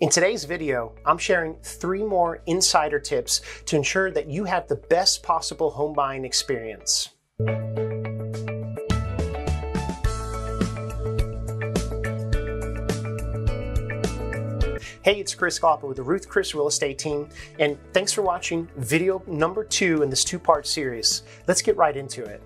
In today's video, I'm sharing three more insider tips to ensure that you have the best possible home buying experience. Hey, it's Chris Galpa with the Ruth Chris Real Estate Team, and thanks for watching video number two in this two part series. Let's get right into it.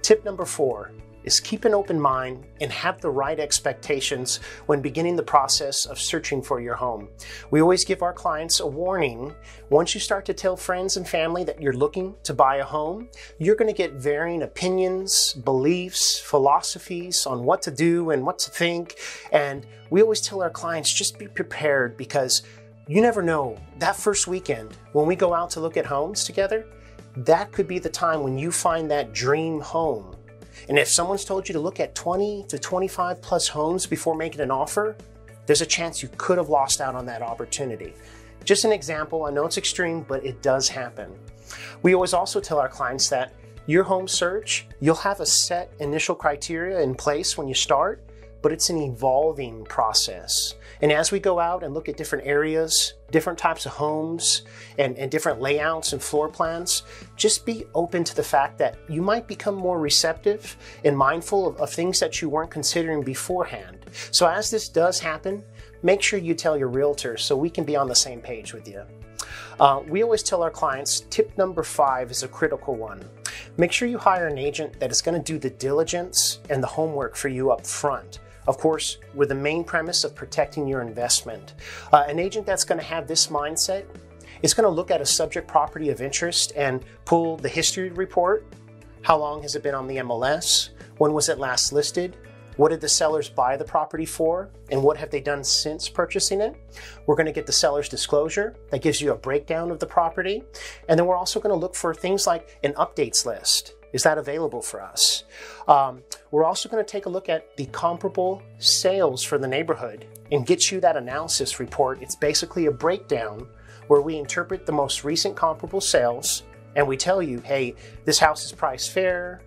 Tip number four is keep an open mind and have the right expectations when beginning the process of searching for your home. We always give our clients a warning. Once you start to tell friends and family that you're looking to buy a home, you're going to get varying opinions, beliefs, philosophies on what to do and what to think. And we always tell our clients just be prepared because you never know. That first weekend, when we go out to look at homes together, that could be the time when you find that dream home and if someone's told you to look at 20 to 25 plus homes before making an offer, there's a chance you could have lost out on that opportunity. Just an example, I know it's extreme, but it does happen. We always also tell our clients that your home search, you'll have a set initial criteria in place when you start, but it's an evolving process. And as we go out and look at different areas, different types of homes, and, and different layouts and floor plans, just be open to the fact that you might become more receptive and mindful of, of things that you weren't considering beforehand. So as this does happen, make sure you tell your realtor so we can be on the same page with you. Uh, we always tell our clients tip number five is a critical one. Make sure you hire an agent that is going to do the diligence and the homework for you up front. Of course, with the main premise of protecting your investment. Uh, an agent that's going to have this mindset is going to look at a subject property of interest and pull the history report. How long has it been on the MLS? When was it last listed? What did the sellers buy the property for? And what have they done since purchasing it? We're going to get the seller's disclosure that gives you a breakdown of the property. And then we're also going to look for things like an updates list. Is that available for us? Um, we're also going to take a look at the comparable sales for the neighborhood and get you that analysis report. It's basically a breakdown where we interpret the most recent comparable sales and we tell you, hey, this house is priced fair,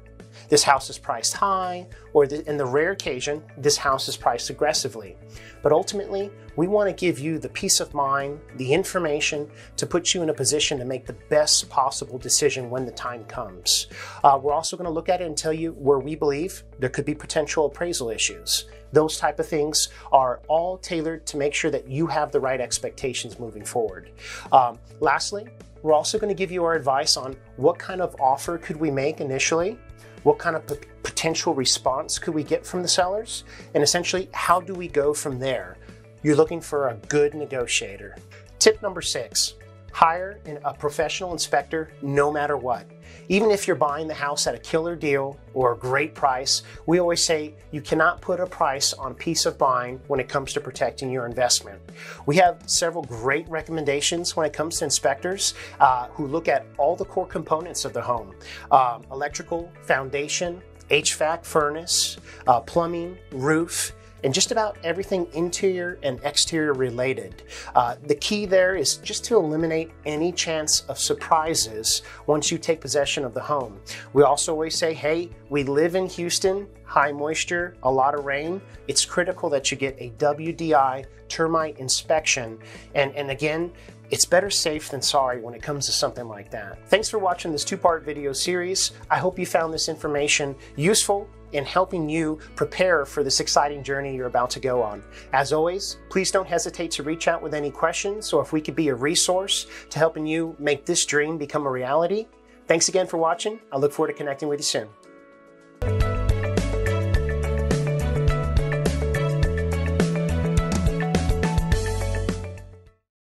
this house is priced high, or in the rare occasion, this house is priced aggressively. But ultimately, we want to give you the peace of mind, the information to put you in a position to make the best possible decision when the time comes. Uh, we're also going to look at it and tell you where we believe there could be potential appraisal issues. Those type of things are all tailored to make sure that you have the right expectations moving forward. Um, lastly, we're also going to give you our advice on what kind of offer could we make initially what kind of potential response could we get from the sellers? And essentially, how do we go from there? You're looking for a good negotiator. Tip number six hire a professional inspector no matter what. Even if you're buying the house at a killer deal or a great price, we always say you cannot put a price on peace of mind when it comes to protecting your investment. We have several great recommendations when it comes to inspectors uh, who look at all the core components of the home um, electrical, foundation, HVAC, furnace, uh, plumbing, roof, and just about everything interior and exterior related. Uh, the key there is just to eliminate any chance of surprises once you take possession of the home. We also always say, hey, we live in Houston, high moisture, a lot of rain. It's critical that you get a WDI termite inspection. And, and again, it's better safe than sorry when it comes to something like that. Thanks for watching this two-part video series. I hope you found this information useful in helping you prepare for this exciting journey you're about to go on. As always, please don't hesitate to reach out with any questions or if we could be a resource to helping you make this dream become a reality. Thanks again for watching. I look forward to connecting with you soon.